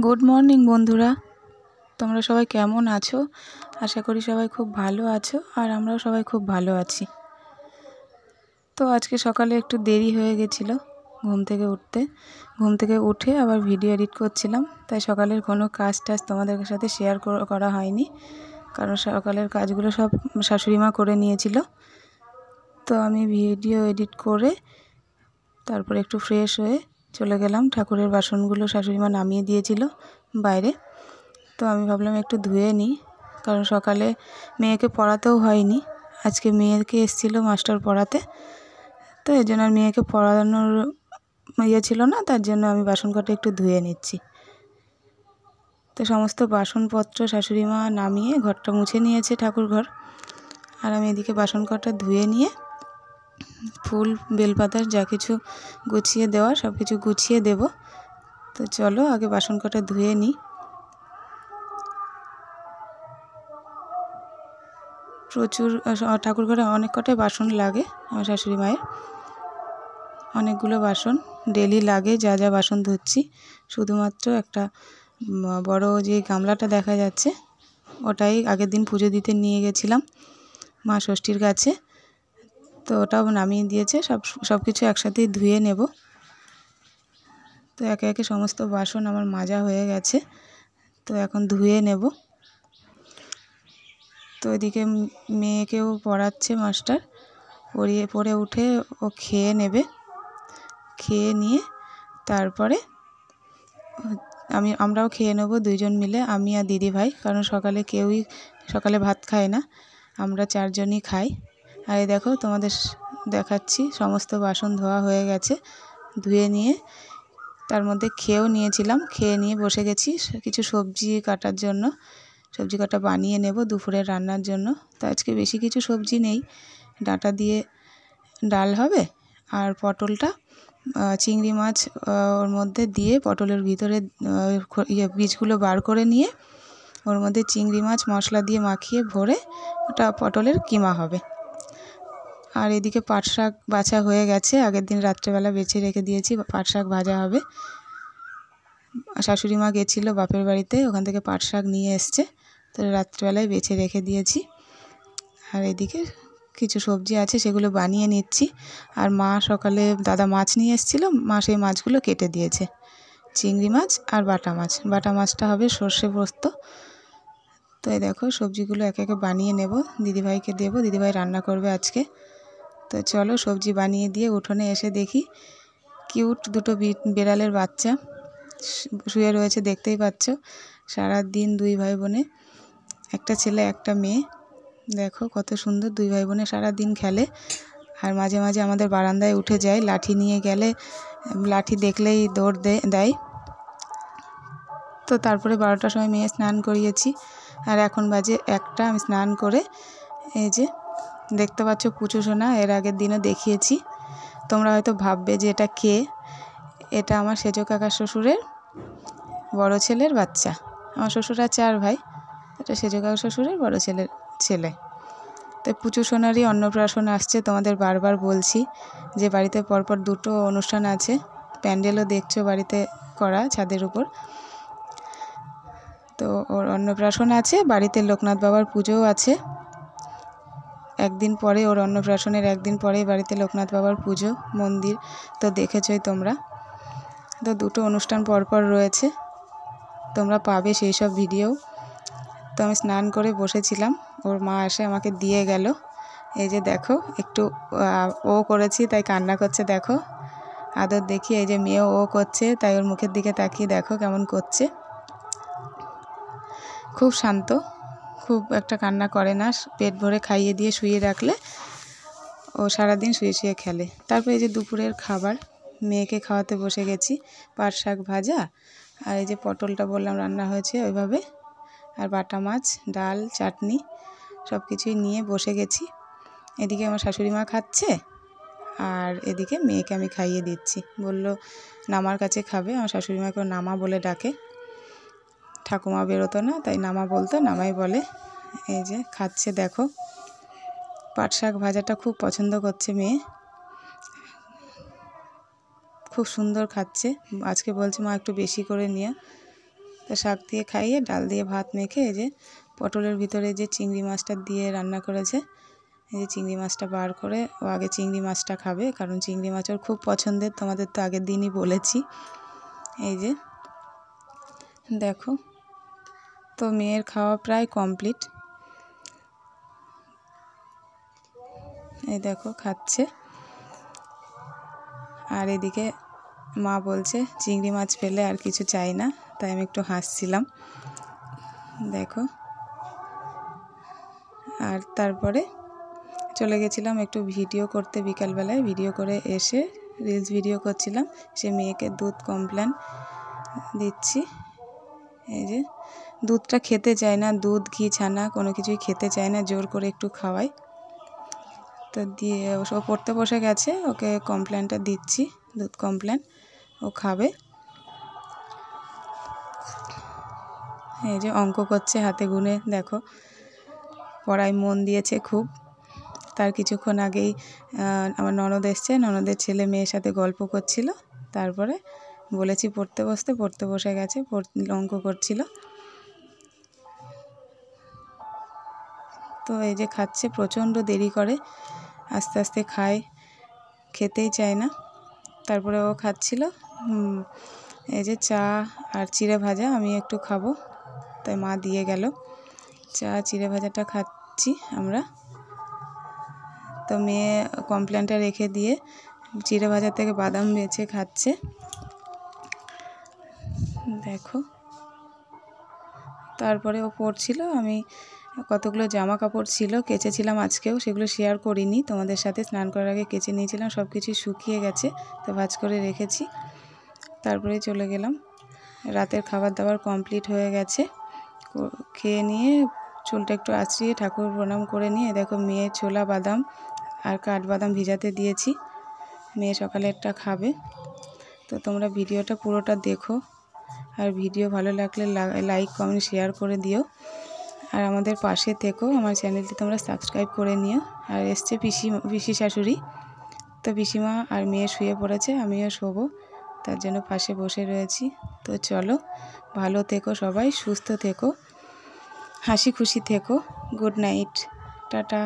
Good morning বন্ধুরা। তোমরা সবাই কেমন আছো? আশা করি সবাই খুব ভালো আছো, আর আমরাও সবাই খুব ভালো আছি। তো আজকে সকালে একটু দেরি হয়ে গেছিল ঘুম থেকে উঠতে। ঘুম থেকে উঠে আবার ভিডিও এডিট করছিলাম, তাই সকালের কোনো কাজ টাজ তোমাদের সাথে শেয়ার করা হয়নি। কারণ সকালের কাজগুলো সব শাশুড়িমা করে নিয়েছিল। তো আমি ভিডিও এডিট করে তারপর একটু ফ্রেশ হয়ে চলে গেলাম। ঠাকুরের বাসনগুলো শাশুড়িমা নামিয়ে দিয়েছিল বাইরে। তো আমি ভাবলাম একটু ধুয়ে নিই, কারণ সকালে মেয়েকে পড়াতেও হয়নি। আজকে মেয়েকে এসেছিল মাস্টার পড়াতে। তো এই জন্য আর মেয়েকে পড়ানোর ইয়ে ছিল না, তার জন্য আমি বাসন কটা একটু ধুয়ে নিচ্ছি। তো সমস্ত বাসনপত্র শাশুড়ি মা নামিয়ে ঘরটা মুছে নিয়েছে ঠাকুর ঘর আর আমি এদিকে বাসন কটা ধুয়ে নিয়ে ফুল বেলপাতার যা কিছু গুছিয়ে দেওয়া সব কিছু গুছিয়ে দেব। তো চলো, আগে বাসন কটা ধুয়ে নিই প্রচুর ঠাকুর ঘরে অনেক কটাই বাসন লাগে, আমার শাশুড়ি মায়ের। অনেকগুলো বাসন, ডেলি লাগে, যা যা বাসন ধুচ্ছি। শুধুমাত্র একটা বড় যে গামলাটা দেখা যাচ্ছে, ওটাই আগের দিন পুজো দিতে নিয়ে গেছিলাম মা ষষ্ঠীর কাছে। তো ওটাও নামিয়ে দিয়েছে। সব সব কিছু একসাথেই ধুয়ে নেব। তো একে একে সমস্ত বাসন আমার মাজা হয়ে গেছে। তো এখন ধুয়ে নেব। তো এদিকে মেয়েকেও পড়াচ্ছে মাস্টার। পড়িয়ে, পড়ে উঠে ও খেয়ে নেবে। খেয়ে নিয়ে তারপরে আমি, আমরাও খেয়ে নেব দুইজন মিলে, আমি আর দিদি ভাই কারণ সকালে কেউই, সকালে ভাত খায় না। আমরা চারজনই খাই। আর এই দেখো তোমাদের দেখাচ্ছি, সমস্ত বাসন ধোয়া হয়ে গেছে, ধুয়ে নিয়ে। তার মধ্যে খেয়েও নিয়েছিলাম, খেয়ে নিয়ে বসে গেছি কিছু সবজি কাটার জন্য। সবজি কাটা বানিয়ে নেব দুপুরের রান্নার জন্য। তো আজকে বেশি কিছু সবজি নেই। ডাঁটা দিয়ে ডাল হবে আর পটলটা চিংড়ি মাছ ওর মধ্যে দিয়ে পটলের ভিতরে ইয়ে বীজগুলো বার করে নিয়ে ওর মধ্যে চিংড়ি মাছ মশলা দিয়ে মাখিয়ে ভরে ওটা পটলের কিমা হবে। আর এদিকে পাট শাক বাছা হয়ে গেছে। আগের দিন রাত্রেবেলা বেছে রেখে দিয়েছি, পাট শাক ভাজা হবে। শাশুড়ি মা গেছিল বাপের বাড়িতে, ওখান থেকে পাট শাক নিয়ে এসছে। তো রাত্রেবেলায় বেছে রেখে দিয়েছি। আর এদিকে কিছু সবজি আছে, সেগুলো বানিয়ে নিচ্ছি। আর মা সকালে, দাদা মাছ নিয়ে এসেছিল, মা সেই মাছগুলো কেটে দিয়েছে। চিংড়ি মাছ আর বাটা মাছ। বাটা মাছটা হবে সর্ষে পোস্ত। তো এই দেখো, সবজিগুলো একে একে বানিয়ে নেব। দিদিভাইকে দেবো। দিদিভাই রান্না করবে আজকে। তো চলো সবজি বানিয়ে দিয়ে উঠোনে এসে দেখি। কিউট দুটো বিড়ালের বাচ্চা শুয়ে রয়েছে, দেখতেই পাচ্ছ। সারা দিন দুই ভাই বোনে একটা ছেলে, একটা মেয়ে। দেখো কত সুন্দর দুই ভাই বোনে সারা দিন খেলে। আর মাঝে মাঝে আমাদের বারান্দায় উঠে যায়, লাঠি নিয়ে গেলে, লাঠি দেখলেই দৌড় দেয়। তো তারপরে বারোটার সময় মেয়ে স্নান করিয়েছি। আর এখন বাজে একটা, আমি স্নান করে এই যে দেখতে পাচ্ছ পুচু সোনা, এর আগের দিনও দেখিয়েছি। তোমরা হয়তো ভাববে যে এটা কে? এটা আমার সেজ কাকা শ্বশুরের বড় ছেলের বাচ্চা। আমার শ্বশুর আছে আর ভাই, এটা সেজ কাকা শ্বশুরের বড় ছেলের ছেলে। তো পুচু সোনারই অন্নপ্রাশন আসছে, তোমাদের বারবার বলছি যে বাড়িতে পরপর দুটো অনুষ্ঠান আছে, প্যান্ডেলও দেখছ বাড়িতে করা ছাদের উপর। তো ওর অন্নপ্রাশন আছে, বাড়িতে লোকনাথ বাবার পুজোও আছে। একদিন পরে ওর অন্নপ্রাশনের একদিন পরেই বাড়িতে লোকনাথ বাবার পুজো, মন্দির। তো দেখেছই তোমরা। তো দুটো অনুষ্ঠান পরপর রয়েছে। তোমরা পাবে সেই সব ভিডিও। তো আমি স্নান করে বসেছিলাম। ওর মা এসে আমাকে দিয়ে গেল। এই যে দেখো, একটু ও করেছি, তাই কান্না করছে, দেখো। আদর দেখি, এই যে মেয়েও ও করছে, তাই ওর মুখের দিকে তাকিয়ে দেখো কেমন করছে। খুব শান্ত। খুব একটা কান্না করে না, পেট ভরে খাইয়ে দিয়ে শুয়ে রাখলে ও সারাদিন শুয়ে শুয়ে খেলে। তারপর এই যে দুপুরের খাবার, মেয়েকে খাওয়াতে বসে গেছি, পাট শাক ভাজা, আর এই যে পটলটা বললাম রান্না হয়েছে ওইভাবে, আর বাটা মাছ, ডাল, চাটনি সব কিছুই নিয়ে বসে গেছি। এদিকে আমার শাশুড়ি মা খাচ্ছে, আর এদিকে মেয়েকে আমি খাইয়ে দিচ্ছি। বলল, নামার কাছে খাবে। আমার শাশুড়ি মাকেও নামা বলে ডাকে। ঠাকুমা বেরোতো না, তাই নামা বলতো, নামাই বলে। এই যে খাচ্ছে, দেখো। পাট শাক ভাজাটা খুব পছন্দ করছে মেয়ে। খুব সুন্দর খাচ্ছে। আজকে বলছে, মা, একটু বেশি করে নিয়ে তো শাক দিয়ে খাইয়ে ডাল দিয়ে ভাত মেখে এই যে পটলের ভিতরে যে চিংড়ি মাছটা দিয়ে রান্না করেছে, এই যে চিংড়ি মাছটা বার করে, ও আগে চিংড়ি মাছটা খাবে। কারণ চিংড়ি মাছ ওর খুব পছন্দের, তোমাদের তো আগের দিনই বলেছি। এই যে, দেখো, তো মেয়ের খাওয়া প্রায় কমপ্লিট। এই দেখো, খাচ্ছে। আর এদিকে মা বলছে, চিংড়ি মাছ পেলে আর কিছু চাই না, তাই আমি একটু হাসছিলাম। দেখো। আর তারপরে চলে গেছিলাম একটু ভিডিও করতে বিকালবেলায়, ভিডিও করে এসে রিলস ভিডিও করছিলাম। সে মেয়েকে দুধ কমপ্লেন দিচ্ছি। এই যে, দুধটা খেতে চায় না, দুধ, ঘি, ছানা কোনো কিছুই খেতে চায় না, জোর করে একটু খাওয়াই তো দিয়ে ও পড়তে বসে গেছে, ওকে কমপ্লেনটা দিচ্ছি, দুধ কমপ্লেন ও খাবে। এই যে অঙ্ক করছে হাতে গুনে, দেখো, পড়ায় মন দিয়েছে খুব। তার কিছুক্ষণ আগেই আমার ননদ এসছে, ননদের ছেলে মেয়ের সাথে গল্প করছিল, তারপরে বলেছি পড়তে বসতে, পড়তে বসে গেছে অঙ্ক করছিল। তো এই যে খাচ্ছে, প্রচণ্ড দেরি করে। আস্তে আস্তে খায়, খেতেই চায় না। তারপরে ও খাচ্ছিল এই যে চা আর চিড়ে ভাজা আমি একটু খাব। তাই মা দিয়ে গেল। চা, চিড়ে ভাজাটা খাচ্ছি আমরা। তো মেয়ে কমপ্লেনটা রেখে দিয়ে চিড়ে ভাজা থেকে বাদাম বেছে খাচ্ছে। দেখো। তারপরে ও পড়ছিল, আমি কতগুলো জামা কাপড় ছিল কেচেছিলাম আজকেও, সেগুলো শেয়ার করিনি। তোমাদের সাথে স্নান করার আগে কেচে নিয়েছিলাম সব কিছু শুকিয়ে গেছে, তো ভাজ করে রেখেছি। তারপরে চলে গেলাম। রাতের খাবার দাবার কমপ্লিট হয়ে গেছে। খেয়ে নিয়ে চুলটা একটু আঁচড়িয়ে ঠাকুর প্রণাম করে নিয়ে, দেখো মেয়ে ছোলা বাদাম আর কাঠবাদাম ভিজাতে দিয়েছি। মেয়ে সকালে একটা খাবে। তো তোমরা ভিডিওটা পুরোটা দেখো। আর ভিডিও ভালো লাগলে লাইক কমেন্ট শেয়ার করে দিও। আর আমাদের পাশে থেকো, আমার চ্যানেলটি তোমরা সাবস্ক্রাইব করে নিও। আর এসছে পিসি পিসি শাশুড়ি। তো পিসিমা আর মেয়ে শুয়ে পড়েছে, আমিও শোবো, তার জন্য পাশে বসে রয়েছি। তো চলো, ভালো থেকো সবাই, সুস্থ থেকো, হাসি খুশি থেকো, গুড নাইট, টাটা।